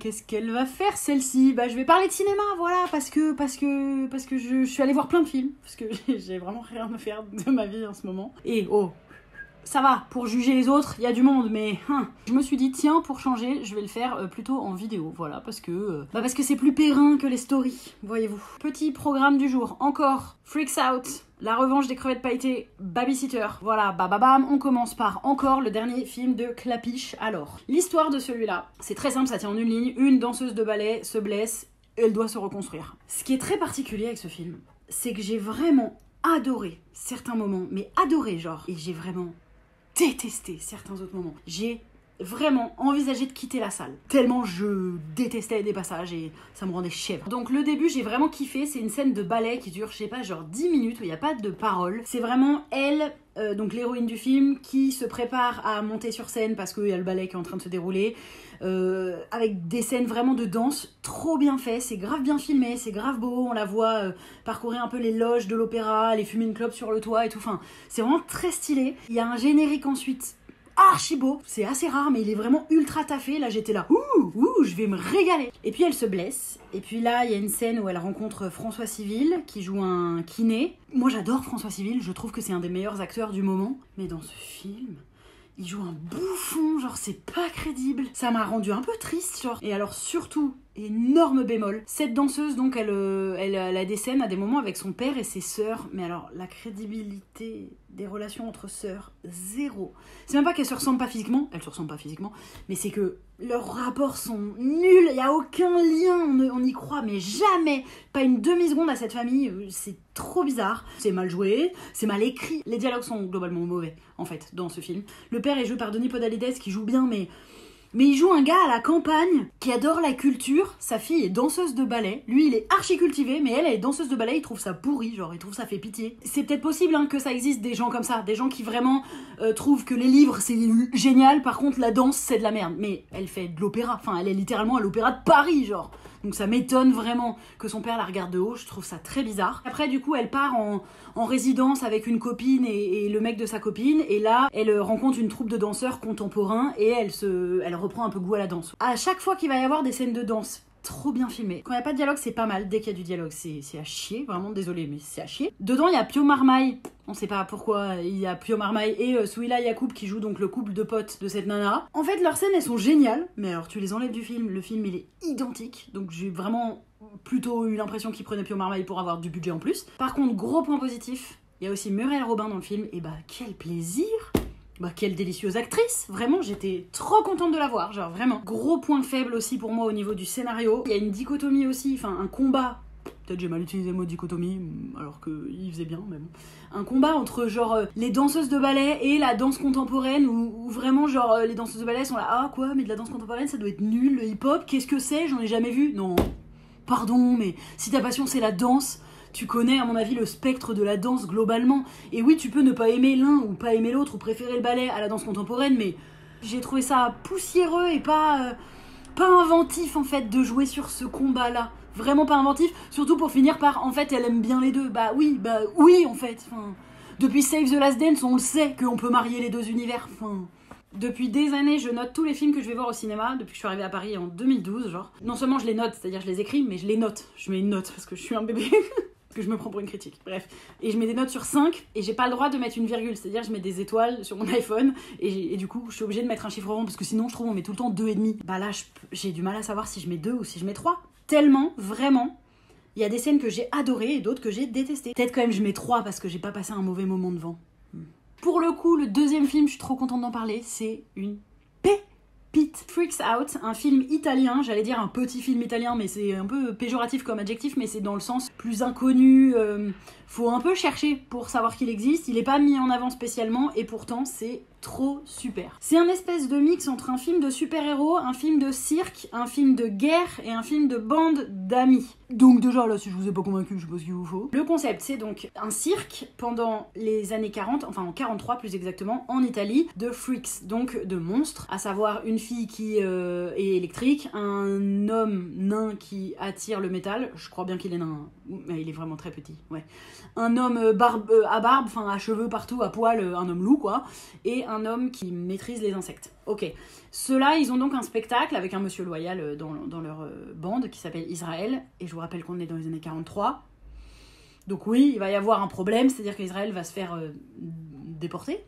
Qu'est-ce qu'elle va faire celle-ci? Bah je vais parler de cinéma, voilà, parce que parce que parce que je, suis allée voir plein de films, parce que j'ai vraiment rien à faire de ma vie en ce moment. Et oh, ça va, pour juger les autres, il y a du monde, mais hein, je me suis dit, tiens, pour changer, je vais le faire euh, plutôt en vidéo, voilà, parce que euh, bah parce que c'est plus périn que les stories, voyez-vous. Petit programme du jour, encore, Freaks Out, la revanche des crevettes pailletées, Babysitter. Voilà, bababam, on commence par encore le dernier film de Clapiche. Alors, l'histoire de celui-là, c'est très simple, ça tient en une ligne, une danseuse de ballet se blesse, elle doit se reconstruire. Ce qui est très particulier avec ce film, c'est que j'ai vraiment adoré certains moments, mais adoré genre, et j'ai vraiment détesté certains autres moments. J'ai vraiment envisagé de quitter la salle. Tellement je détestais des passages et ça me rendait chèvre. Donc le début, j'ai vraiment kiffé. C'est une scène de ballet qui dure, je sais pas, genre 10 minutes où il n'y a pas de parole. C'est vraiment elle, euh, donc l'héroïne du film, qui se prépare à monter sur scène parce qu'il y a le ballet qui est en train de se dérouler. euh, avec des scènes vraiment de danse trop bien fait, c'est grave bien filmé, c'est grave beau, on la voit euh, parcourir un peu les loges de l'opéra, aller fumer une clope sur le toit et tout, enfin c'est vraiment très stylé. Il y a un générique ensuite archi. C'est assez rare, mais il est vraiment ultra taffé. Là, j'étais là, ouh, ouh, je vais me régaler. Et puis elle se blesse. Et puis là, il y a une scène où elle rencontre François Civil, qui joue un kiné. Moi, j'adore François Civil. Je trouve que c'est un des meilleurs acteurs du moment. Mais dans ce film. Il joue un bouffon, genre c'est pas crédible. Ça m'a rendu un peu triste, genre. Et alors surtout, énorme bémol. Cette danseuse, donc, elle, euh, elle, elle a des scènes à des moments avec son père et ses sœurs. Mais alors, la crédibilité des relations entre sœurs, zéro. C'est même pas qu'elles se ressemblent pas physiquement, elles se ressemblent pas physiquement, mais c'est que leurs rapports sont nuls, il y a aucun lien, on, on y croit, mais jamais, pas une demi-seconde à cette famille, euh, c'est trop bizarre. C'est mal joué, c'est mal écrit, les dialogues sont globalement mauvais, en fait, dans ce film. Le père est joué par Denis Podalides, qui joue bien, mais mais il joue un gars à la campagne qui adore la culture. Sa fille est danseuse de ballet. Lui, il est archi cultivé, mais elle, elle est danseuse de ballet. Il trouve ça pourri, genre, il trouve ça fait pitié. C'est peut-être possible hein, que ça existe des gens comme ça, des gens qui vraiment euh, trouvent que les livres c'est génial, par contre la danse c'est de la merde. Mais elle fait de l'opéra. Enfin, elle est littéralement à l'opéra de Paris, genre. Donc ça m'étonne vraiment que son père la regarde de haut, je trouve ça très bizarre. Après du coup elle part en, en résidence avec une copine et, et le mec de sa copine et là elle euh, rencontre une troupe de danseurs contemporains et elle se elle reprend un peu goût à la danse. À chaque fois qu'il va y avoir des scènes de danse trop bien filmé. Quand il n'y a pas de dialogue, c'est pas mal. Dès qu'il y a du dialogue, c'est à chier. Vraiment, désolé, mais c'est à chier. Dedans, il y a Pio Marmaille. On sait pas pourquoi. Il y a Pio Marmaille et euh, Souila Yacoub qui jouent donc le couple de potes de cette nana. En fait, leurs scènes, elles sont géniales. Mais alors, tu les enlèves du film. Le film, il est identique. Donc, j'ai vraiment plutôt eu l'impression qu'ils prenaient Pio Marmaille pour avoir du budget en plus. Par contre, gros point positif. Il y a aussi Muriel Robin dans le film. Et bah, quel plaisir! Bah quelle délicieuse actrice Vraiment, j'étais trop contente de la voir, genre vraiment. Gros point faible aussi pour moi au niveau du scénario. Il y a une dichotomie aussi, enfin un combat. Peut-être j'ai mal utilisé le mot dichotomie, alors qu'il faisait bien, bon. Un combat entre genre euh, les danseuses de ballet et la danse contemporaine, où, où vraiment genre euh, les danseuses de ballet sont là, ah quoi, mais de la danse contemporaine ça doit être nul, le hip-hop, qu'est-ce que c'est? J'en ai jamais vu. Non, pardon, mais si ta passion c'est la danse, tu connais à mon avis le spectre de la danse globalement. Et oui, tu peux ne pas aimer l'un ou pas aimer l'autre ou préférer le ballet à la danse contemporaine, mais j'ai trouvé ça poussiéreux et pas, euh, pas inventif en fait de jouer sur ce combat-là. Vraiment pas inventif, surtout pour finir par en fait elle aime bien les deux. Bah oui, bah oui en fait. Enfin, depuis Save the Last Dance, on le sait qu'on peut marier les deux univers. Depuis des années, je note tous les films que je vais voir au cinéma, depuis que je suis arrivée à Paris en 2012, genre. Non seulement je les note, c'est-à-dire je les écris, mais je les note. Je mets une note parce que je suis un bébé. que je me prends pour une critique. Bref. Et je mets des notes sur 5 et j'ai pas le droit de mettre une virgule, c'est-à-dire je mets des étoiles sur mon iPhone et, du coup je suis obligée de mettre un chiffre rond parce que sinon je trouve on met tout le temps 2,5. Bah là j'ai du mal à savoir si je mets 2 ou si je mets 3. Tellement, vraiment. Il y a des scènes que j'ai adorées et d'autres que j'ai détestées. Peut-être quand même je mets 3 parce que j'ai pas passé un mauvais moment devant. Hmm. Pour le coup, le deuxième film, je suis trop contente d'en parler, c'est une pépite. Freaks Out, un film italien, j'allais dire un petit film italien, mais c'est un peu péjoratif comme adjectif, mais c'est dans le sens plus inconnu. euh, faut un peu chercher pour savoir qu'il existe. Il est pas mis en avant spécialement, et pourtant c'est trop super. C'est un espèce de mix entre un film de super-héros, un film de cirque, un film de guerre et un film de bande d'amis. Donc déjà là, si je vous ai pas convaincu, je sais pas qu'il vous faut. Le concept, c'est donc un cirque pendant les années 40, enfin en 43 plus exactement, en Italie, de freaks, donc de monstres, à savoir une fille qui euh, est électrique, un homme nain qui attire le métal, je crois bien qu'il est nain, hein. mais il est vraiment très petit, ouais. Un homme euh, barbe, euh, à barbe, enfin à cheveux partout, à poil, un homme loup quoi, et un homme qui maîtrise les insectes. Ok. Ceux-là, ils ont donc un spectacle avec un monsieur loyal euh, dans, leur euh, bande qui s'appelle Israël. Et je vous rappelle qu'on est dans les années 43. Donc oui, il va y avoir un problème, c'est-à-dire qu'Israël va se faire euh, déporter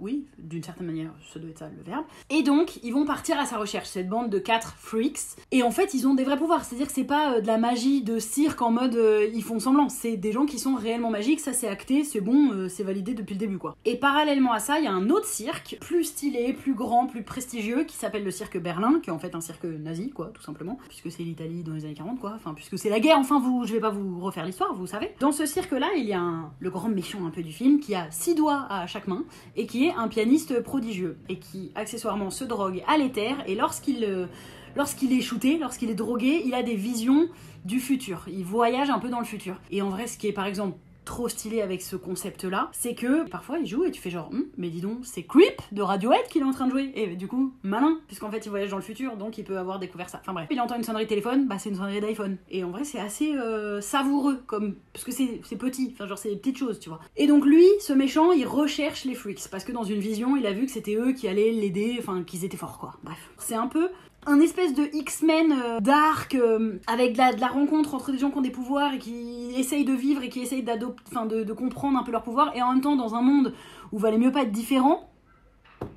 oui, d'une certaine manière, ça doit être ça le verbe. Et donc, ils vont partir à sa recherche, cette bande de quatre freaks. Et en fait, ils ont des vrais pouvoirs. C'est-à-dire que c'est pas euh, de la magie de cirque en mode euh, ils font semblant. C'est des gens qui sont réellement magiques, ça c'est acté, c'est bon, euh, c'est validé depuis le début quoi. Et parallèlement à ça, il y a un autre cirque, plus stylé, plus grand, plus prestigieux, qui s'appelle le cirque Berlin, qui est en fait un cirque nazi quoi, tout simplement. Puisque c'est l'Italie dans les années 40 quoi. Enfin, puisque c'est la guerre, enfin, vous, je vais pas vous refaire l'histoire, vous savez. Dans ce cirque là, il y a le grand méchant un peu du film qui a six doigts à chaque main et qui est un pianiste prodigieux et qui accessoirement se drogue à l'éther et lorsqu'il euh, lorsqu'il est shooté, lorsqu'il est drogué, il a des visions du futur. Il voyage un peu dans le futur. Et en vrai, ce qui est par exemple trop stylé avec ce concept-là, c'est que parfois il joue et tu fais genre, hm, mais dis donc, c'est Creep de Radiohead qu'il est en train de jouer. Et du coup, malin, puisqu'en fait il voyage dans le futur, donc il peut avoir découvert ça. Enfin bref, il entend une sonnerie téléphone, bah c'est une sonnerie d'iPhone. Et en vrai, c'est assez euh, savoureux, comme parce que c'est petit, enfin genre c'est des petites choses, tu vois. Et donc lui, ce méchant, il recherche les freaks parce que dans une vision, il a vu que c'était eux qui allaient l'aider, enfin qu'ils étaient forts quoi. Bref, c'est un peu un espèce de X-Men euh, dark euh, avec de la, rencontre entre des gens qui ont des pouvoirs et qui essayent de vivre et qui essayent d'adopter, de, de comprendre un peu leurs pouvoirs et en même temps dans un monde où valait mieux pas être différent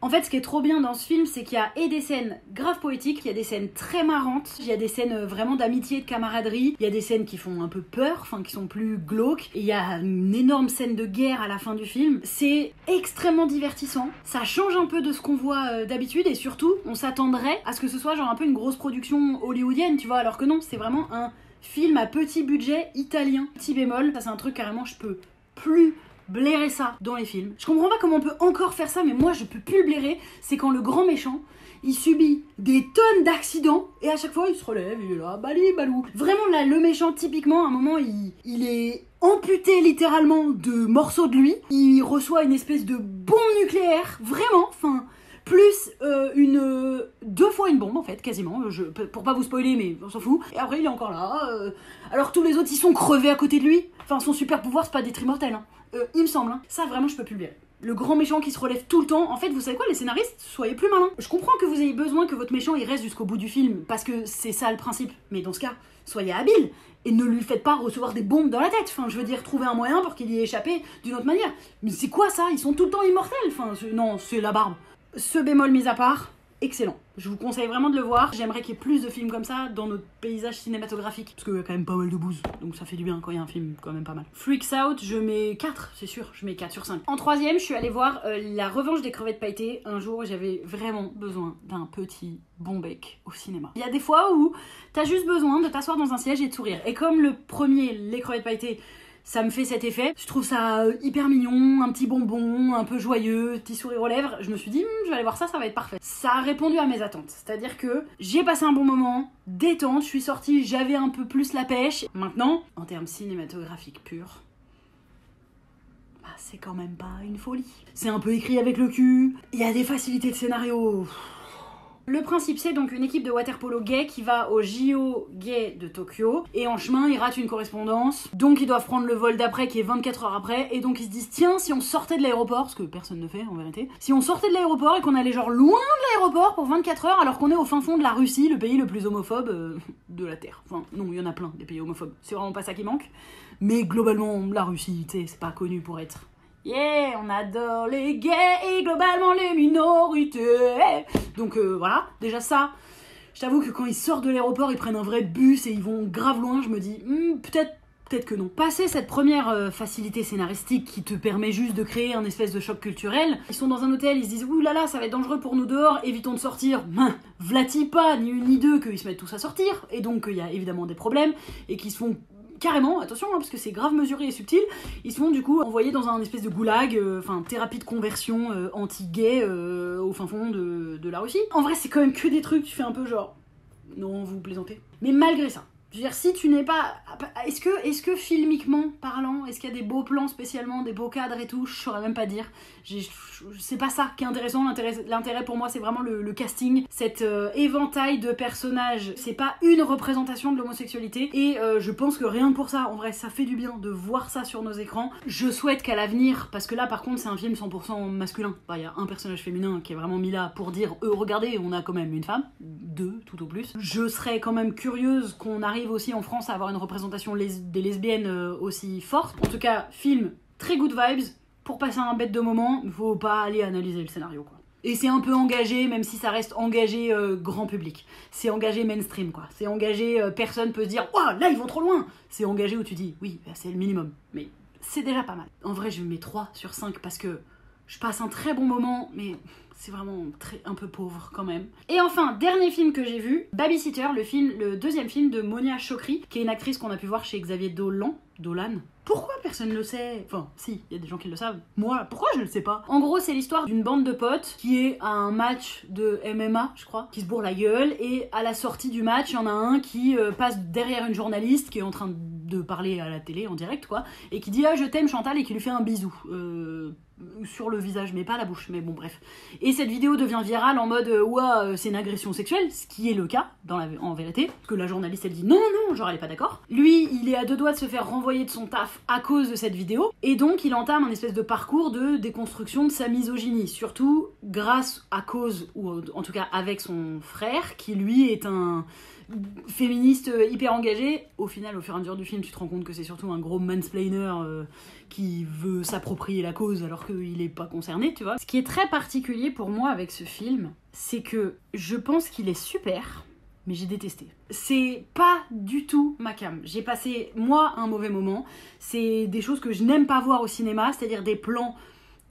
en fait, ce qui est trop bien dans ce film, c'est qu'il y a et des scènes grave poétiques, il y a des scènes très marrantes, il y a des scènes euh, vraiment d'amitié, de camaraderie, il y a des scènes qui font un peu peur, enfin qui sont plus glauques, et il y a une énorme scène de guerre à la fin du film. C'est extrêmement divertissant, ça change un peu de ce qu'on voit euh, d'habitude, et surtout, on s'attendrait à ce que ce soit genre un peu une grosse production hollywoodienne, tu vois, alors que non, c'est vraiment un film à petit budget italien. Petit bémol, ça c'est un truc carrément je peux plus blairer ça dans les films. Je comprends pas comment on peut encore faire ça, mais moi je peux plus blairer. C'est quand le grand méchant, il subit des tonnes d'accidents et à chaque fois il se relève, il est là, bali, balou. Vraiment là, le méchant, typiquement, à un moment, il, il est amputé littéralement de morceaux de lui. Il reçoit une espèce de bombe nucléaire, vraiment, enfin plus euh, une deux fois une bombe en fait quasiment je, pour pas vous spoiler mais on s'en fout et après il est encore là euh, alors tous les autres ils sont crevés à côté de lui enfin son super pouvoir c'est pas d'être immortel hein. Euh, il me semble. Hein. Ça, vraiment, je peux plus le Le grand méchant qui se relève tout le temps. En fait, vous savez quoi, les scénaristes, soyez plus malins. Je comprends que vous ayez besoin que votre méchant il reste jusqu'au bout du film, parce que c'est ça le principe. Mais dans ce cas, soyez habile et ne lui faites pas recevoir des bombes dans la tête. Enfin, je veux dire, trouver un moyen pour qu'il y ait échappé d'une autre manière. Mais c'est quoi ça? Ils sont tout le temps immortels. Enfin, non, c'est la barbe. Ce bémol mis à part, excellent. Je vous conseille vraiment de le voir. J'aimerais qu'il y ait plus de films comme ça dans notre paysage cinématographique. Parce qu'il y a quand même pas mal de bouse. Donc ça fait du bien quand il y a un film quand même pas mal. Freaks Out, je mets 4, c'est sûr. Je mets 4 sur 5. En troisième, je suis allée voir euh, La Revanche des crevettes pailletées. Un jour, j'avais vraiment besoin d'un petit bon bec au cinéma. Il y a des fois où t'as juste besoin de t'asseoir dans un siège et de sourire. Et comme le premier, Les crevettes pailletées, ça me fait cet effet. Je trouve ça euh, hyper mignon, un petit bonbon, un peu joyeux, petit sourire aux lèvres. Je me suis dit, hmm, je vais aller voir ça, ça va être parfait. Ça a répondu à mes attentes. C'est-à-dire que j'ai passé un bon moment, détente, je suis sortie, j'avais un peu plus la pêche. Maintenant, en termes cinématographiques purs, bah, c'est quand même pas une folie. C'est un peu écrit avec le cul, il y a des facilités de scénario. Le principe, c'est donc une équipe de waterpolo gay qui va au JO gay de Tokyo et en chemin, ils ratent une correspondance. Donc, ils doivent prendre le vol d'après qui est 24 heures après. Et donc, ils se disent tiens, si on sortait de l'aéroport, ce que personne ne fait en vérité, si on sortait de l'aéroport et qu'on allait genre loin de l'aéroport pour 24 heures alors qu'on est au fin fond de la Russie, le pays le plus homophobe euh, de la Terre. Enfin, non, il y en a plein des pays homophobes. C'est vraiment pas ça qui manque. Mais globalement, la Russie, tu sais, c'est pas connu pour être Yeah, on adore les gays et globalement les minorités. Donc euh, voilà, déjà ça. Je t'avoue que quand ils sortent de l'aéroport, ils prennent un vrai bus et ils vont grave loin. Je me dis, hmm, peut-être que non. Passer cette première euh, facilité scénaristique qui te permet juste de créer un espèce de choc culturel, ils sont dans un hôtel, ils se disent ouh ça va être dangereux pour nous dehors, évitons de sortir. Ben, vlati pas, ni une ni deux, qu'ils se mettent tous à sortir, et donc il y a évidemment des problèmes, et qu'ils se font carrément, attention, hein, parce que c'est grave mesuré et subtil, ils sont du coup envoyés dans un espèce de goulag, euh, enfin thérapie de conversion euh, anti-gay euh, au fin fond de, de la Russie. En vrai, c'est quand même que des trucs, tu fais un peu genre, non, vous plaisantez. Mais malgré ça, Je veux dire, si tu n'es pas. Est-ce que, est que filmiquement parlant, est-ce qu'il y a des beaux plans spécialement, des beaux cadres et tout Je saurais même pas dire. C'est pas ça qui est intéressant. L'intérêt pour moi, c'est vraiment le, casting, cet euh, éventail de personnages. C'est pas une représentation de l'homosexualité. Et euh, je pense que rien pour ça, en vrai, ça fait du bien de voir ça sur nos écrans. Je souhaite qu'à l'avenir, parce que là, par contre, c'est un film 100% masculin. Il y a un personnage féminin qui est vraiment mis là pour dire, euh, regardez, on a quand même une femme, deux tout au plus. Je serais quand même curieuse qu'on arrive aussi en France à avoir une représentation des lesbiennes euh, aussi forte. En tout cas, film très good vibes. Pour passer un bête de moment, faut pas aller analyser le scénario quoi. Et c'est un peu engagé, même si ça reste engagé euh, grand public. C'est engagé mainstream, quoi. C'est engagé, euh, personne peut se dire, waouh, là ils vont trop loin. C'est engagé où tu dis, oui, bah, c'est le minimum. Mais c'est déjà pas mal. En vrai, je mets 3 sur 5 parce que je passe un très bon moment, mais c'est vraiment un peu pauvre quand même. Et enfin, dernier film que j'ai vu, Babysitter, le le deuxième film de Monia Chokri, qui est une actrice qu'on a pu voir chez Xavier Dolan, Dolan. Pourquoi personne ne le sait? Enfin, si, il y a des gens qui le savent. Moi, pourquoi je ne le sais pas? En gros, c'est l'histoire d'une bande de potes qui est à un match de MMA, je crois, qui se bourre la gueule, et à la sortie du match, il y en a un qui euh, passe derrière une journaliste qui est en train de parler à la télé en direct, quoi, et qui dit Ah, je t'aime Chantal, et qui lui fait un bisou. Euh, sur le visage, mais pas la bouche, mais bon, bref. Et cette vidéo devient virale en mode euh, Ouah, euh, c'est une agression sexuelle, ce qui est le cas, dans la, en vérité, parce que la journaliste elle dit non, non, genre elle est pas d'accord. Lui, il est à deux doigts de se faire renvoyer de son taf à cause de cette vidéo, et donc il entame un espèce de parcours de déconstruction de sa misogynie, surtout grâce à cause, ou en tout cas avec son frère, qui lui est un féministe euh, hyper engagé. Au final, au fur et à mesure du film, tu te rends compte que c'est surtout un gros mansplainer qui veut s'approprier la cause alors qu'il n'est pas concerné, tu vois. Ce qui est très particulier pour moi avec ce film, c'est que je pense qu'il est super, mais j'ai détesté. C'est pas du tout ma cam. J'ai passé, moi, un mauvais moment. C'est des choses que je n'aime pas voir au cinéma, c'est-à-dire des plans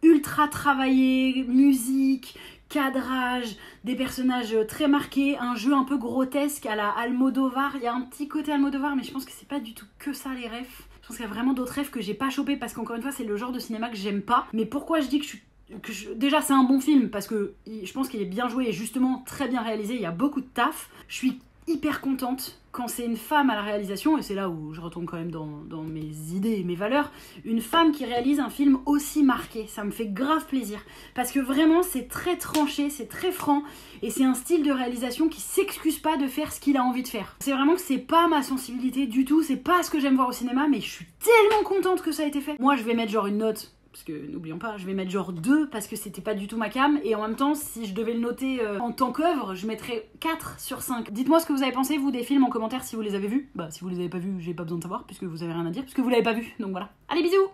ultra travaillés, musique, cadrage, des personnages très marqués, un jeu un peu grotesque à la Almodovar. Il y a un petit côté Almodovar, mais je pense que c'est pas du tout que ça les refs pense qu'il y a vraiment d'autres rêves que j'ai pas chopé parce qu'encore une fois, c'est le genre de cinéma que j'aime pas. Mais pourquoi je dis que je suis déjà c'est un bon film parce que je pense qu'il est bien joué et justement très bien réalisé, il y a beaucoup de taf. Je suis hyper contente quand c'est une femme à la réalisation, et c'est là où je retombe quand même dans, mes idées et mes valeurs, une femme qui réalise un film aussi marqué. Ça me fait grave plaisir. Parce que vraiment, c'est très tranché, c'est très franc, et c'est un style de réalisation qui s'excuse pas de faire ce qu'il a envie de faire. C'est vraiment que c'est pas ma sensibilité du tout, c'est pas ce que j'aime voir au cinéma, mais je suis tellement contente que ça a été fait. Moi, je vais mettre genre une note parce que n'oublions pas, je vais mettre genre 2 parce que c'était pas du tout ma cam, et en même temps, si je devais le noter euh, en tant qu'œuvre, je mettrais 4 sur 5. Dites-moi ce que vous avez pensé, vous, des films en commentaire si vous les avez vus. Bah, si vous les avez pas vus, j'ai pas besoin de savoir, puisque vous avez rien à dire, puisque vous l'avez pas vu, donc voilà. Allez, bisous